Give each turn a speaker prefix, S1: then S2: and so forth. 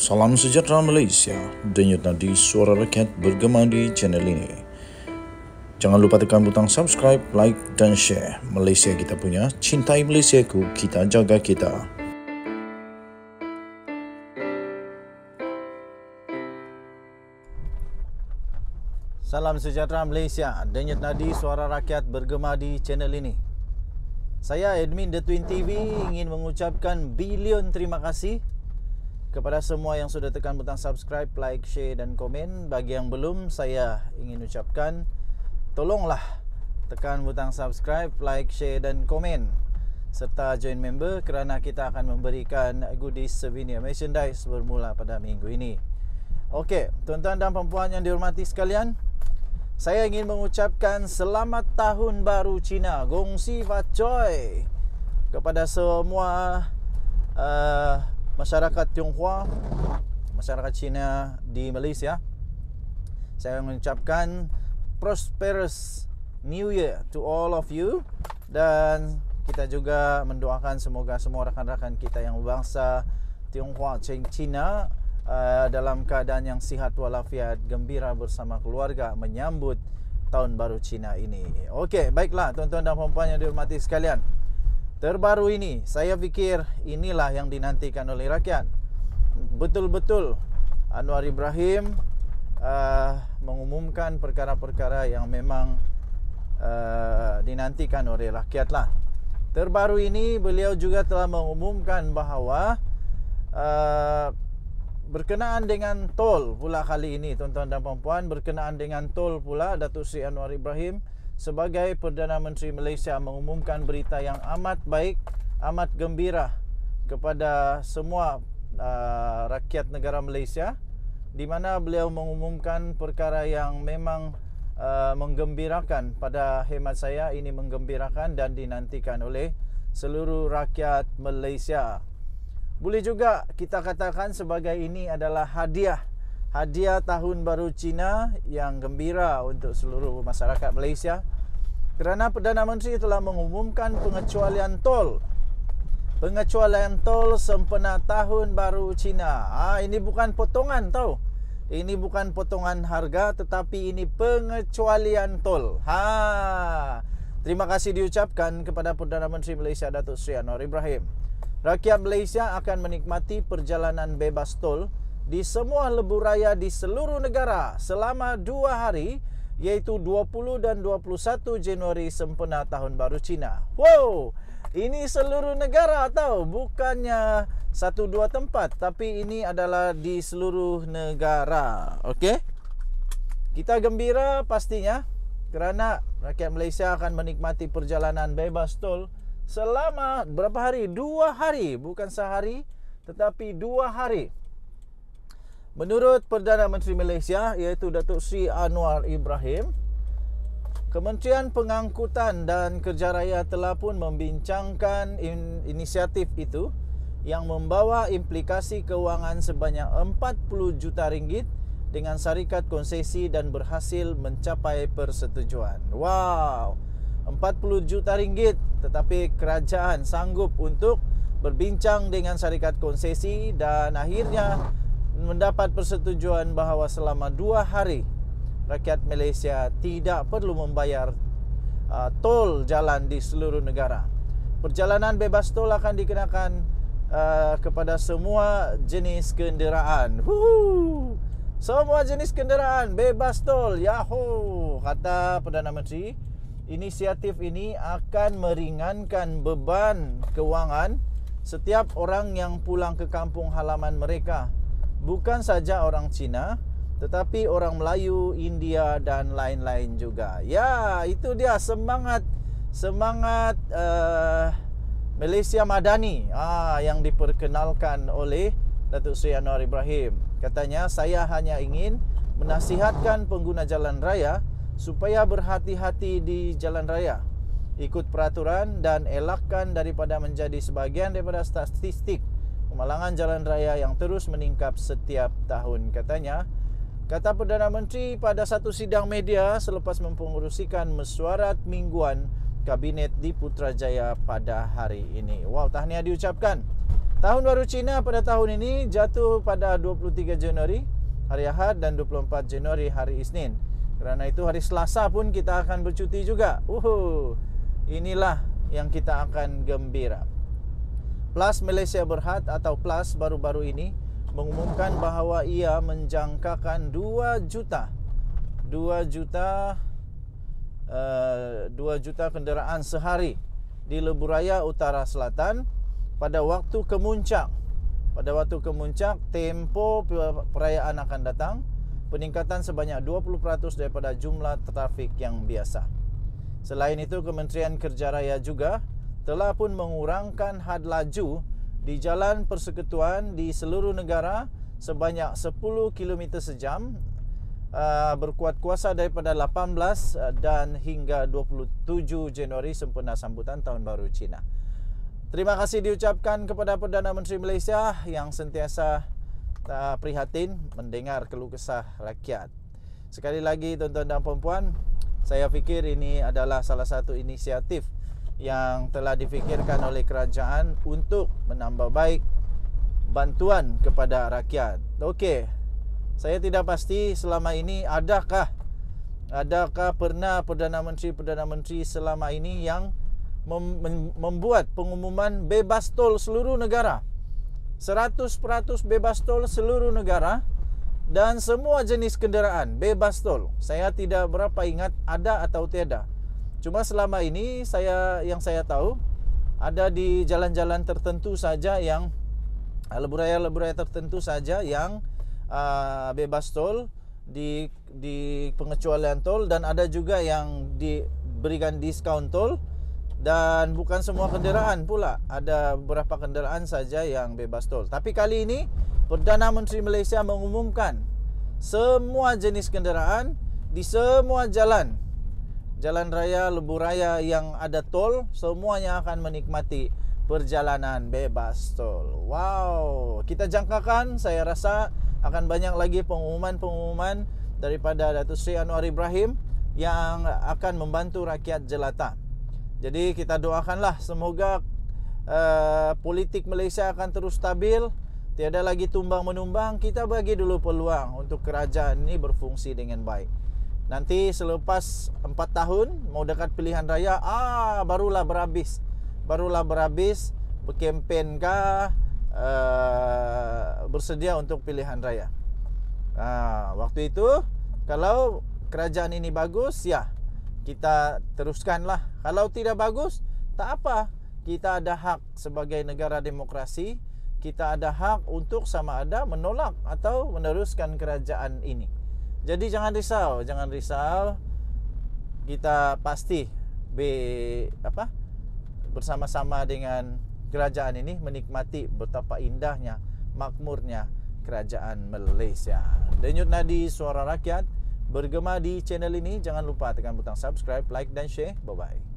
S1: Salam sejahtera Malaysia. Denyut nadi suara rakyat bergema di channel ini. Jangan lupa tekan butang subscribe, like dan share. Malaysia kita punya, cintai Malaysia ku, kita jaga kita.
S2: Salam sejahtera Malaysia. Denyut nadi suara rakyat bergema di channel ini. Saya admin The Twin TV ingin mengucapkan bilion terima kasih kepada semua yang sudah tekan butang subscribe, like, share dan komen. Bagi yang belum, saya ingin ucapkan tolonglah tekan butang subscribe, like, share dan komen serta join member kerana kita akan memberikan goodies souvenir merchandise bermula pada minggu ini. Okey, tuan-tuan dan puan yang dihormati sekalian, saya ingin mengucapkan selamat tahun baru Cina. Gong Xi Fa Choi kepada semua uh, masyarakat Tionghoa, masyarakat Cina di Malaysia. Saya mengucapkan prosperous New Year to all of you dan kita juga mendoakan semoga semua rakan-rakan kita yang berbangsa Tionghoa Cina Uh, dalam keadaan yang sihat walafiat, gembira bersama keluarga menyambut tahun baru Cina ini. Okey, baiklah tuan-tuan dan puan-puan yang dihormati sekalian. Terbaru ini, saya fikir inilah yang dinantikan oleh rakyat. Betul-betul Anwar Ibrahim uh, mengumumkan perkara-perkara yang memang uh, dinantikan oleh rakyat lah. Terbaru ini beliau juga telah mengumumkan bahawa uh, berkenaan dengan tol pula kali ini tuan-tuan dan puan-puan berkenaan dengan tol pula Datuk Seri Anwar Ibrahim sebagai Perdana Menteri Malaysia mengumumkan berita yang amat baik amat gembira kepada semua uh, rakyat negara Malaysia di mana beliau mengumumkan perkara yang memang uh, menggembirakan pada hemat saya ini menggembirakan dan dinantikan oleh seluruh rakyat Malaysia. Boleh juga kita katakan sebagai ini adalah hadiah Hadiah tahun baru Cina yang gembira untuk seluruh masyarakat Malaysia Kerana Perdana Menteri telah mengumumkan pengecualian tol. Pengecualian tol sempena tahun baru Cina. Ha, Ini bukan potongan tau. Ini bukan potongan harga tetapi ini pengecualian tol. Ha. Terima kasih diucapkan kepada Perdana Menteri Malaysia Datuk Seri Anwar Ibrahim. Rakyat Malaysia akan menikmati perjalanan bebas tol di semua lebuh raya di seluruh negara selama dua hari iaitu 20 dan 21 Januari sempena Tahun Baru Cina. Wow! Ini seluruh negara tahu, bukannya satu dua tempat tapi ini adalah di seluruh negara. Okey? Kita gembira pastinya kerana rakyat Malaysia akan menikmati perjalanan bebas tol selama berapa hari? Dua hari, bukan sehari, tetapi dua hari. Menurut Perdana Menteri Malaysia, iaitu Datuk Sri Anwar Ibrahim, Kementerian Pengangkutan dan Kerja Raya telah pun membincangkan in, inisiatif itu yang membawa implikasi kewangan sebanyak 40 juta ringgit dengan syarikat konsesi dan berhasil mencapai persetujuan. Wow! 40 juta ringgit tetapi kerajaan sanggup untuk berbincang dengan syarikat konsesi dan akhirnya mendapat persetujuan bahawa selama dua hari rakyat Malaysia tidak perlu membayar uh, tol jalan di seluruh negara. Perjalanan bebas tol akan dikenakan uh, kepada semua jenis kenderaan. Woohoo! Semua jenis kenderaan bebas tol. Yahoo! Kata Perdana Menteri inisiatif ini akan meringankan beban kewangan setiap orang yang pulang ke kampung halaman mereka. Bukan saja orang Cina, tetapi orang Melayu, India dan lain-lain juga. Ya, itu dia semangat semangat uh, Malaysia Madani ah yang diperkenalkan oleh Datuk Seri Anwar Ibrahim. Katanya, saya hanya ingin menasihatkan pengguna jalan raya supaya berhati-hati di jalan raya ikut peraturan dan elakkan daripada menjadi sebahagian daripada statistik kemalangan jalan raya yang terus meningkat setiap tahun katanya kata Perdana Menteri pada satu sidang media selepas mempengurusikan mesyuarat mingguan kabinet di Putrajaya pada hari ini wow tahniah diucapkan Tahun baru Cina pada tahun ini jatuh pada 23 Januari hari Ahad dan 24 Januari hari Isnin. Kerana itu hari Selasa pun kita akan bercuti juga. Uhu. Inilah yang kita akan gembira. Plus Malaysia Berhad atau Plus baru-baru ini mengumumkan bahawa ia menjangkakan 2 juta 2 juta uh, 2 juta kenderaan sehari di Leburaya Utara Selatan pada waktu kemuncak pada waktu kemuncak tempo perayaan akan datang peningkatan sebanyak 20% daripada jumlah trafik yang biasa. Selain itu Kementerian Kerja Raya juga telah pun mengurangkan had laju di jalan persekutuan di seluruh negara sebanyak 10 km sejam uh, berkuat kuasa daripada 18 dan hingga 27 Januari sempena sambutan Tahun Baru Cina. Terima kasih diucapkan kepada Perdana Menteri Malaysia yang sentiasa uh, prihatin mendengar keluh kesah rakyat. Sekali lagi tuan-tuan dan puan-puan, saya fikir ini adalah salah satu inisiatif yang telah difikirkan oleh kerajaan untuk menambah baik bantuan kepada rakyat. Okey. Saya tidak pasti selama ini adakah adakah pernah Perdana Menteri-Perdana Menteri selama ini yang mem- membuat pengumuman bebas tol seluruh negara. 100% bebas tol seluruh negara dan semua jenis kenderaan bebas tol. Saya tidak berapa ingat ada atau tiada. Cuma selama ini saya yang saya tahu ada di jalan-jalan tertentu saja yang leburaya-leburaya tertentu saja yang uh, bebas tol di di pengecualian tol dan ada juga yang diberikan diskaun tol dan bukan semua kenderaan pula. Ada beberapa kenderaan saja yang bebas tol. Tapi kali ini Perdana Menteri Malaysia mengumumkan semua jenis kenderaan di semua jalan jalan raya lebuh raya yang ada tol semuanya akan menikmati perjalanan bebas tol wow kita jangkakan saya rasa akan banyak lagi pengumuman-pengumuman daripada Datuk Seri Anwar Ibrahim yang akan membantu rakyat jelata jadi kita doakanlah semoga uh, politik Malaysia akan terus stabil, tiada lagi tumbang menumbang. Kita bagi dulu peluang untuk kerajaan ini berfungsi dengan baik. Nanti selepas 4 tahun mau dekat pilihan raya, ah barulah berhabis. Barulah berhabis berkempen kah uh, bersedia untuk pilihan raya. Ah, waktu itu kalau kerajaan ini bagus, ya kita teruskanlah. Kalau tidak bagus, tak apa. Kita ada hak sebagai negara demokrasi, kita ada hak untuk sama ada menolak atau meneruskan kerajaan ini. Jadi jangan risau, jangan risau. Kita pasti be apa? bersama-sama dengan kerajaan ini menikmati betapa indahnya, makmurnya kerajaan Malaysia. Denyut nadi suara rakyat bergema di channel ini. Jangan lupa tekan butang subscribe, like dan share. Bye-bye.